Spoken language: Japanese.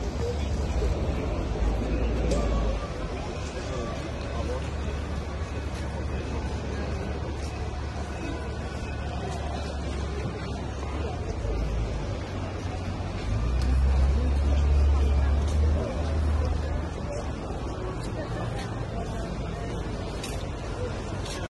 何?